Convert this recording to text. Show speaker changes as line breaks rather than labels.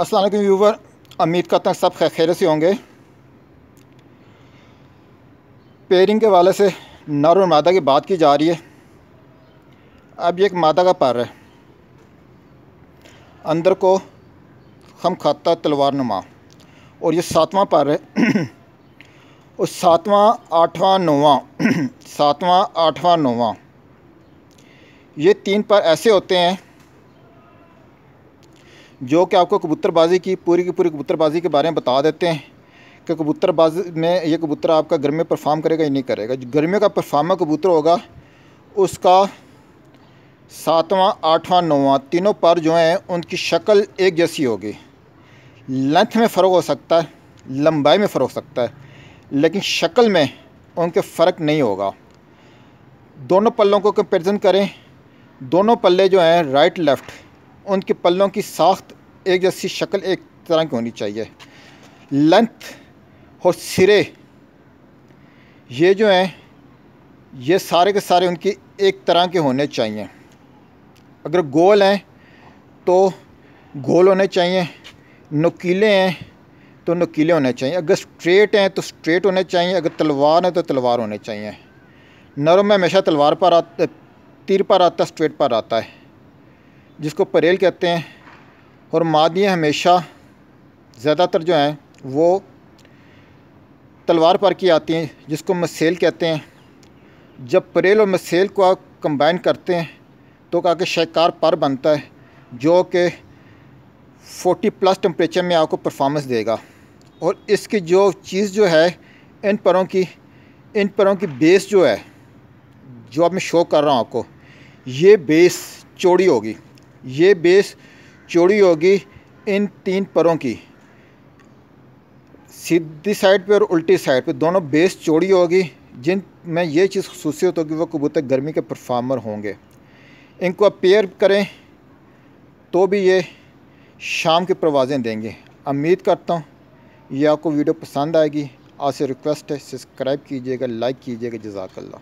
अस्सलाम वालेकुम व्यूवर। उम्मीद करता हूँ सब खैर से होंगे। पेयरिंग के वाले से नर और मादा की बात की जा रही है। अब ये एक मादा का पर है। अंदर को हम खाता तलवार नुमा। और ये सातवां पर है। और सातवां, आठवां, नौवां, सातवां, आठवां, नौवां। ये तीन पर ऐसे होते हैं जो कि आपको कबूतरबाजी की, पूरी की पूरी कबूतरबाजी के बारे में बता देते हैं कि कबूतरबाजी में ये कबूतर आपका गर्मी में परफॉर्म करेगा या नहीं करेगा। जो गर्मियों का परफॉर्मर कबूतर होगा, उसका सातवां, आठवां, नौवां तीनों पर जो हैं, उनकी शक्ल एक जैसी होगी। लेंथ में फ़र्क हो सकता है, लंबाई में फ़र्क हो सकता है, लेकिन शक्ल में उनके फ़र्क नहीं होगा। दोनों पल्लों को कंपेरिजन करें। दोनों पल्ले जो हैं राइट लेफ़्ट उनके पल्लों की साख्त एक जैसी शक्ल एक तरह की होनी चाहिए। लेंथ और सिरे, ये जो हैं, ये सारे के सारे उनकी एक तरह के होने चाहिए। अगर गोल हैं तो गोल होने चाहिए। नुकीले हैं तो नुकीले होने चाहिए। अगर स्ट्रेट हैं तो स्ट्रेट होने चाहिए। अगर तलवार हैं तो तलवार होने चाहिए। नरम में हमेशा तलवार पर आता, तीर पर आता, स्ट्रेट पर आता है। जिसको परेल कहते हैं, और मादियाँ हमेशा ज़्यादातर जो हैं, वो तलवार पर की आती हैं, जिसको मसेल कहते हैं। जब परेल और मसेल को आप कंबाइन करते हैं तो आगे शिकार पर बनता है, जो कि 40 प्लस टेम्परेचर में आपको परफॉर्मेंस देगा। और इसकी जो चीज़ जो है, इन परों की, इन परों की बेस जो है, जो अब मैं शो कर रहा हूँ आपको, ये बेस चौड़ी होगी। ये बेस चौड़ी होगी इन तीन परों की। सीधी साइड पे और उल्टी साइड पे दोनों बेस चौड़ी होगी, जिन में ये चीज़ खसूसियत होगी वो कबूतर गर्मी के परफार्मर होंगे। इनको आप पेयर करें तो भी ये शाम की परवाज़ें देंगे। उम्मीद करता हूँ ये आपको वीडियो पसंद आएगी। आपसे रिक्वेस्ट है सब्सक्राइब कीजिएगा लाइक कीजिएगा जजाकल्ला